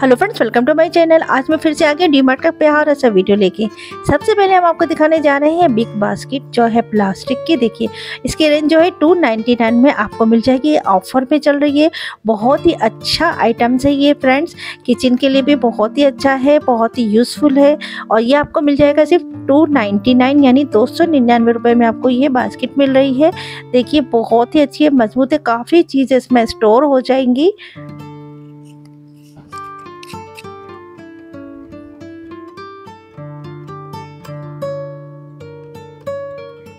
Hello friends, welcome to my channel. आज मैं फिर से आ गई डीमार्ट का प्यार ऐसा वीडियो लेके। सबसे पहले हम आपको दिखाने जा रहे हैं बिग बास्केट जो है प्लास्टिक की। देखिए, इसकी रेंज जो है 299 में आपको मिल जाएगी। ऑफ़र में चल रही है। बहुत ही अच्छा आइटम्स है ये फ्रेंड्स किचन के लिए भी बहुत ही अच्छा है, बहुत ही यूज़फुल है। और ये आपको मिल जाएगा सिर्फ़ टू नाइन्टी नाइन यानी दो सौ निन्यानवे रुपये में आपको ये बास्केट मिल रही है। देखिए, बहुत ही अच्छी है, मज़बूत है। काफ़ी चीज़ें इसमें स्टोर हो जाएँगी।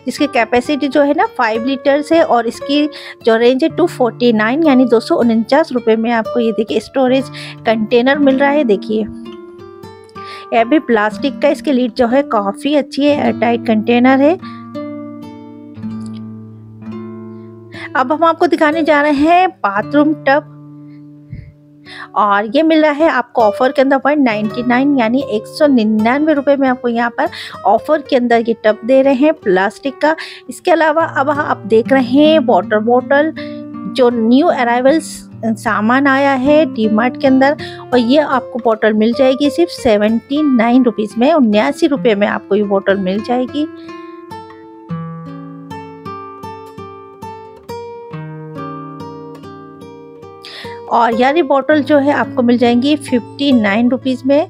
इसकी कैपेसिटी जो है ना फाइव लीटर्स है और इसकी जो रेंज है टू फोर्टी नाइन यानी दो सौ उनचास रुपये में आपको ये देखिए स्टोरेज कंटेनर मिल रहा है, देखिए। यह भी प्लास्टिक का इसकी लीड जो है काफ़ी अच्छी है एयरटाइट कंटेनर है। अब हम आपको दिखाने जा रहे हैं बाथरूम टब और ये मिल रहा है आपको ऑफ़र के अंदर वन नाइन्टी नाइन यानी एक सौ निन्यानवे रुपये में आपको यहाँ पर ऑफ़र के अंदर ये टब दे रहे हैं प्लास्टिक का। इसके अलावा अब आप देख रहे हैं वाटर बॉटल जो न्यू अराइवल्स सामान आया है डी मार्ट के अंदर, और ये आपको बॉटल मिल जाएगी सिर्फ़ सेवेंटी नाइन रुपीज़ में, उन्यासी रुपये में आपको ये बॉटल मिल जाएगी। और यारी बॉटल जो है आपको मिल जाएँगी फिफ्टी नाइन रुपीज़ में।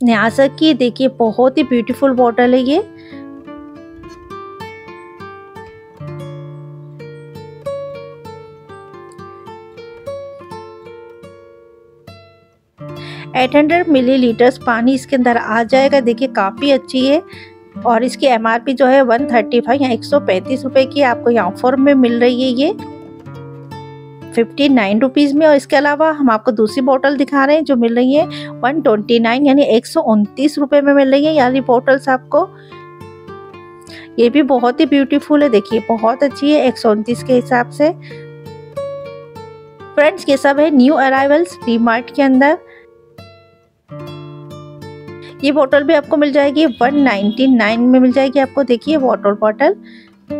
न्यासा की देखिए, बहुत ही ब्यूटीफुल बॉटल है ये। एट हंड्रेड मिलीलीटर्स पानी इसके अंदर आ जाएगा। देखिए, काफ़ी अच्छी है। और इसकी एमआरपी जो है वन थर्टी फाइव या एक सौ पैंतीस रुपये की आपको यहाँ ऑफ़र में मिल रही है ये। फिफ्टी नाइन रुपीज़ में, और इसके अलावा हम आपको दूसरी बोतल दिखा रहे हैं जो मिल रही है वन ट्वेंटी नाइन, यानी एक सौ उनतीस रुपये में मिल रही है यानी बोटल्स आपको। ये भी बहुत ही ब्यूटीफुल है, देखिए, बहुत अच्छी है, एक सौ उनतीस के हिसाब से। फ्रेंड्स ये सब है न्यू अराइवल्स डी मार्ट के अंदर। ये बोतल भी आपको मिल जाएगी वन नाइनटी नाइन में मिल जाएगी आपको, देखिए वाटर बॉटल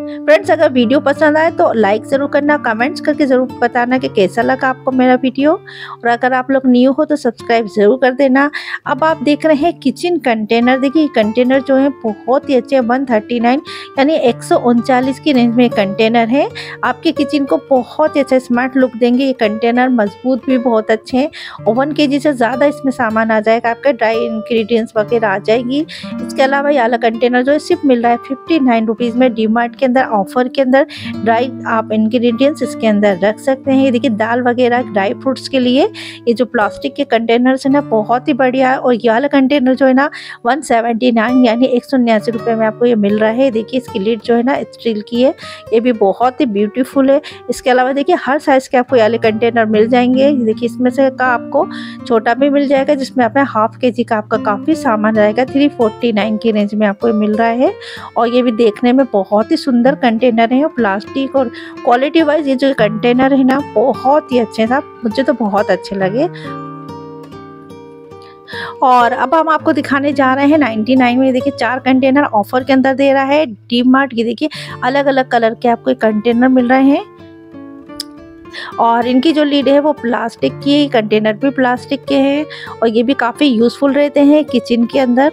फ्रेंड्स अगर वीडियो पसंद आए तो लाइक ज़रूर करना कमेंट्स करके ज़रूर बताना कि कैसा लगा आपको मेरा वीडियो और अगर आप लोग न्यू हो तो सब्सक्राइब ज़रूर कर देना। अब आप देख रहे हैं किचन कंटेनर देखिए कंटेनर जो है बहुत ही अच्छे वन थर्टी नाइन यानी एक सौ उनचालीस की रेंज में कंटेनर है। आपके किचन को बहुत ही अच्छा स्मार्ट लुक देंगे। ये कंटेनर मज़बूत भी बहुत अच्छे हैं। और वन के से ज़्यादा इसमें सामान आ जाएगा, आपका ड्राई इंग्रेडिएंट्स वगैरह आ जाएगी। इसके अलावा ये वाला कंटेनर जो है, सिर्फ़ मिल रहा है फिफ्टी नाइन रुपीज़ में। डी मार्ट के अंदर ऑफ़र के अंदर, ड्राई आप इंग्रेडिएंट्स इसके अंदर रख सकते हैं। ये देखिए, दाल वगैरह, ड्राई फ्रूट्स के लिए ये जो प्लास्टिक के कंटेनर्स है ना, बहुत ही बढ़िया है। और ये वाला कंटेनर जो है ना वन सेवेंटी नाइन यानी एक सौ उन्यासी रुपये में आपको ये मिल रहा है। देखिए, इसकी लीड जो है ना स्टील की है। ये भी बहुत ही ब्यूटीफुल है। इसके अलावा देखिए, हर साइज़ के आपको ये वाले कंटेनर मिल जाएँगे। देखिए, इसमें से का आपको छोटा भी मिल जाएगा, जिसमें आपने हाफ़ के जी का आपका काफ़ी सामान रहेगा। थ्री फोर्टी नाइन की रेंज में आपको मिल रहा है। और ये भी देखने में बहुत ही सुंदर कंटेनर है और प्लास्टिक और क्वालिटी वाइज ये जो कंटेनर है ना, बहुत ही अच्छे था मुझे तो बहुत अच्छे लगे। और अब हम आपको दिखाने जा रहे हैं 99 में। देखिए, चार कंटेनर ऑफ़र के अंदर दे रहा है डी मार्ट ये देखिए अलग अलग कलर के आपको कंटेनर मिल रहे हैं। और इनकी जो लीड है, वो प्लास्टिक की कंटेनर भी प्लास्टिक के हैं और ये भी काफ़ी यूज़फुल रहते हैं किचन के अंदर।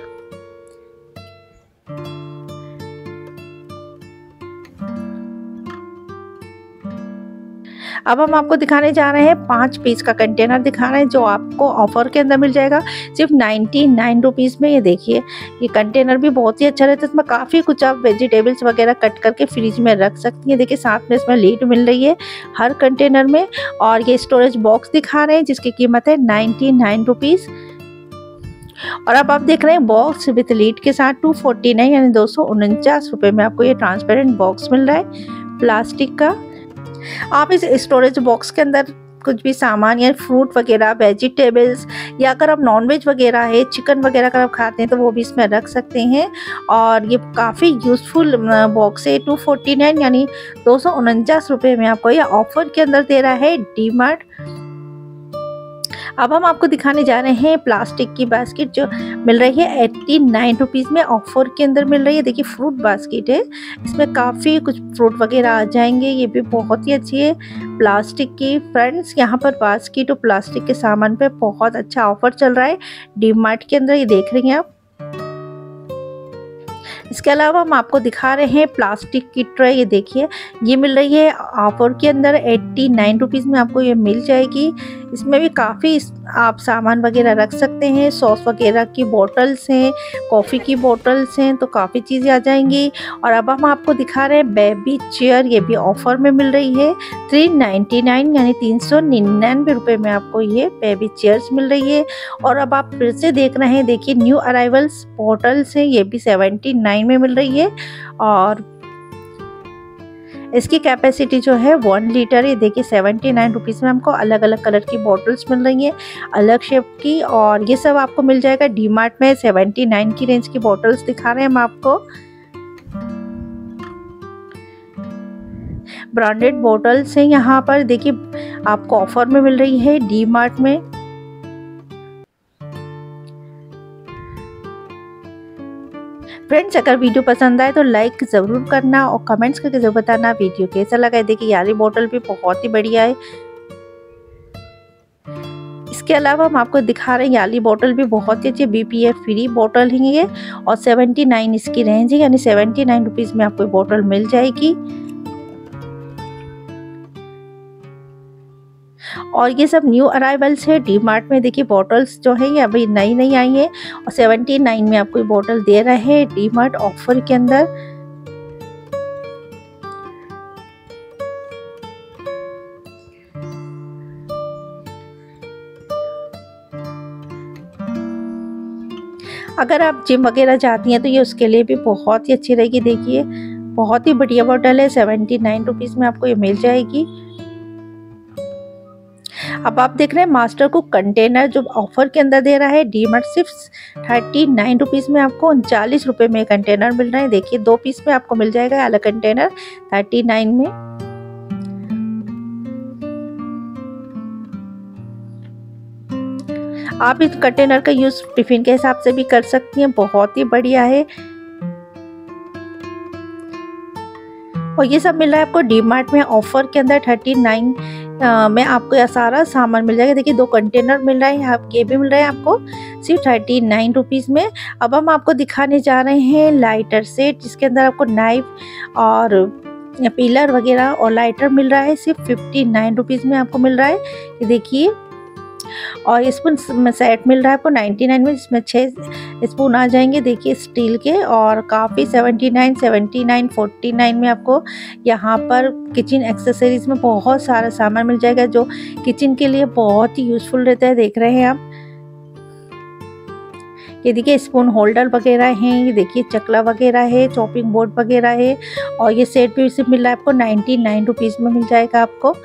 अब हम आपको दिखाने जा रहे हैं पाँच पीस का कंटेनर दिखा रहे हैं, जो आपको ऑफ़र के अंदर मिल जाएगा। सिर्फ़ नाइन्टी नाइन रुपीज़ में, ये देखिए, ये कंटेनर भी बहुत ही अच्छा रहता है। इसमें काफ़ी कुछ आप वेजिटेबल्स वगैरह कट करके फ्रिज में रख सकती हैं। देखिए, साथ में इसमें लीड मिल रही है हर कंटेनर में। और ये स्टोरेज बॉक्स दिखा रहे हैं, जिसकी कीमत है नाइन्टी नाइन रुपीज़ और अब आप देख रहे हैं बॉक्स विथ लीड के साथ टू फोर्टी नाइन यानी दो सौ उनचास रुपये में आपको ये ट्रांसपेरेंट बॉक्स मिल रहा है। प्लास्टिक का। आप इस स्टोरेज बॉक्स के अंदर कुछ भी सामान या फ्रूट वगैरह वेजिटेबल्स या अगर आप नॉनवेज वगैरह है चिकन वगैरह अगर आप खाते हैं तो वो भी इसमें रख सकते हैं। और ये काफ़ी यूज़फुल बॉक्स है। टू फोर्टी नाइन यानी दो सौ उनचास रुपये में आपको ये ऑफ़र के अंदर दे रहा है। डी मार्ट अब हम आपको दिखाने जा रहे हैं प्लास्टिक की बास्केट जो मिल रही है एट्टी नाइन रुपीज़ में, ऑफ़र के अंदर मिल रही है। देखिए, फ्रूट बास्केट है। इसमें काफ़ी कुछ फ्रूट वगैरह आ जाएँगे। ये भी बहुत ही अच्छी है। प्लास्टिक की फ्रेंड्स, यहाँ पर बास्केट और प्लास्टिक के सामान पे बहुत अच्छा ऑफ़र चल रहा है। डी मार्ट के अंदर ये देख रही हैं आप। इसके अलावा हम आपको दिखा रहे हैं प्लास्टिक की ट्रे। ये देखिए, ये मिल रही है ऑफ़र के अंदर एट्टी नाइन रुपीज़ में आपको ये मिल जाएगी। इसमें भी काफ़ी आप सामान वगैरह रख सकते हैं, सॉस वगैरह की बॉटल्स हैं कॉफ़ी की बॉटल्स हैं तो काफ़ी चीज़ें आ जाएँगी। और अब हम आपको दिखा रहे हैं बेबी चेयर ये भी ऑफ़र में मिल रही है। थ्री नाइन्टी नाइन यानी तीन सौ निन्यानवे रुपये में आपको ये बेबी चेयर्स मिल रही है। और अब आप फिर से देख रहे हैं, देखिए न्यू अराइवल्स बॉटल्स हैं, ये भी सेवेंटी नाइन में मिल रही है। और इसकी कैपेसिटी जो है वन लीटर ये देखिए सेवेंटी नाइन रुपीज़ में हमको अलग अलग कलर की बॉटल्स मिल रही हैं, अलग शेप की और ये सब आपको मिल जाएगा डी मार्ट में। सेवेंटी नाइन की रेंज की बॉटल्स दिखा रहे हैं हम आपको। ब्रांडेड बॉटल्स हैं यहाँ पर। देखिए, आपको ऑफ़र में मिल रही है डी मार्ट में। फ्रेंड्स अगर वीडियो पसंद आए तो लाइक ज़रूर करना और कमेंट्स करके ज़रूर बताना वीडियो कैसा लगा। है देखिए, यारी बॉटल भी बहुत ही बढ़िया है। इसके अलावा हम आपको दिखा रहे हैं याली बोतल भी बहुत ही अच्छी बी फ्री बोतल है ये और सेवेंटी नाइन इसकी रेंज है, यानी सेवेंटी नाइन रुपीज़ में आपको बोतल मिल जाएगी। और ये सब न्यू अराइवल्स है। डी मार्ट में देखिए बॉटल्स जो है, ये अभी नई नई आई है। और सेवेंटी नाइन में आपको बॉटल दे रहे हैं डी मार्ट ऑफ़र के अंदर। अगर आप जिम वगैरह जाती हैं तो ये उसके लिए भी बहुत ही अच्छी रहेगी। देखिए, बहुत ही बढ़िया बॉटल है। सेवेंटी नाइन रुपीज़ में आपको ये मिल जाएगी। अब आप देख रहे हैं मास्टर कुक कंटेनर जो ऑफ़र के अंदर दे रहा है डी मार्ट सिर्फ़ थर्टी नाइन रुपीज़ में आपको उनचालीस रुपये में कंटेनर मिल रहा है। देखिए, दो पीस में आपको मिल जाएगा अलग कंटेनर, थर्टी नाइन में। आप इस कंटेनर का यूज़ टिफ़िन के हिसाब से भी कर सकती हैं, बहुत ही बढ़िया है। और ये सब मिल रहा है आपको डी मार्ट में ऑफ़र के अंदर थर्टी नाइन में आपको यह सारा सामान मिल जाएगा। देखिए, दो कंटेनर मिल रहा है आप ये भी मिल रहा है आपको सिर्फ़ थर्टी नाइन रुपीज़ में। अब हम आपको दिखाने जा रहे हैं लाइटर सेट जिसके अंदर आपको नाइफ और पिलर वगैरह और लाइटर मिल रहा है। सिर्फ़ फिफ्टी नाइन रुपीज़ में आपको मिल रहा है। देखिए और स्पून सेट मिल रहा है आपको 99 में जिसमें छः स्पून आ जाएँगे। देखिए स्टील के और काफ़ी 79, 79, 49 में आपको यहाँ पर किचन एक्सेसरीज में बहुत सारा सामान मिल जाएगा जो किचन के लिए बहुत ही यूज़फुल रहता है। देख रहे हैं आप? ये देखिए स्पून होल्डर वगैरह हैं ये देखिए चकला वगैरह है चॉपिंग बोर्ड वगैरह है और ये सेट भी सिर्फ़ मिल रहा है आपको नाइन्टी नाइन रुपीज़ में मिल जाएगा आपको।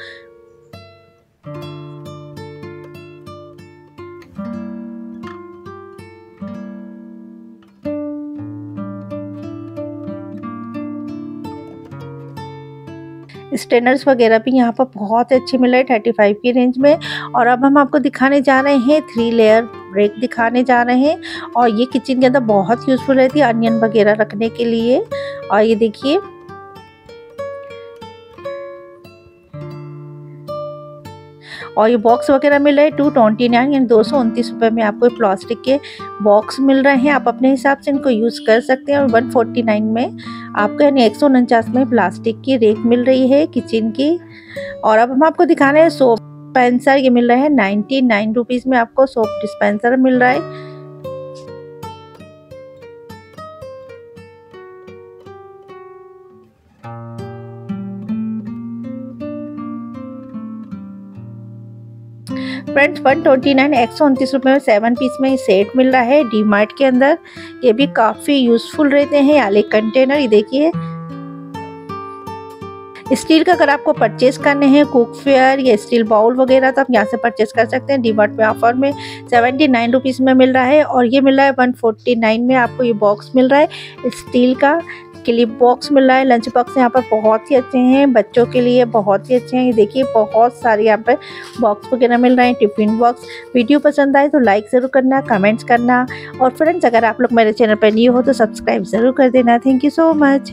स्टेनर्स वगैरह भी यहाँ पर बहुत अच्छे मिल रहे थर्टी फाइव की रेंज में। और अब हम आपको दिखाने जा रहे हैं थ्री लेयर ब्रेक दिखाने जा रहे हैं। और ये किचन के अंदर बहुत यूज़फुल रहती है अनियन वगैरह रखने के लिए। और ये देखिए। और ये बॉक्स वगैरह मिल रहे हैं टू ट्वेंटी नाइन यानी दो सौ उनतीस रुपये में आपको प्लास्टिक के बॉक्स मिल रहे हैं। आप अपने हिसाब से इनको यूज़ कर सकते हैं और वन फोर्टी नाइन में। आपको यानी एक सौ उनचास में प्लास्टिक की रेक मिल रही है किचन की। और अब हम आपको दिखा रहे हैं सोप डिस्पेंसर, ये मिल रहा है नाइन्टी नाइन रुपीज़ में आपको सोप डिस्पेंसर मिल रहा है। फ्रेंड्स वन ट्वेंटी नाइन एक सौ उनतीस रुपये में सेवन पीस में सेट मिल रहा है डी मार्ट के अंदर। ये भी काफ़ी यूज़फुल रहते हैं आले कंटेनर ये देखिए। स्टील का अगर आपको परचेज करने हैं कुक फेयर या स्टील बाउल वगैरह तो आप यहाँ से परचेज कर सकते हैं। डी मार्ट में ऑफ़र में सेवेंटी नाइन रुपीज़ में मिल रहा है और ये मिल रहा है वन फोर्टी नाइन में आपको ये बॉक्स मिल रहा है स्टील का। के लिए बॉक्स मिल रहा है। लंच बॉक्स यहाँ पर बहुत ही अच्छे हैं। बच्चों के लिए बहुत ही अच्छे हैं। ये देखिए, बहुत सारे यहाँ पर बॉक्स वगैरह मिल रहे हैं। टिफ़िन बॉक्स वीडियो पसंद आए तो लाइक ज़रूर करना कमेंट्स करना। और फ्रेंड्स अगर आप लोग मेरे चैनल पर न्यू हो तो सब्सक्राइब ज़रूर कर देना। Thank you so much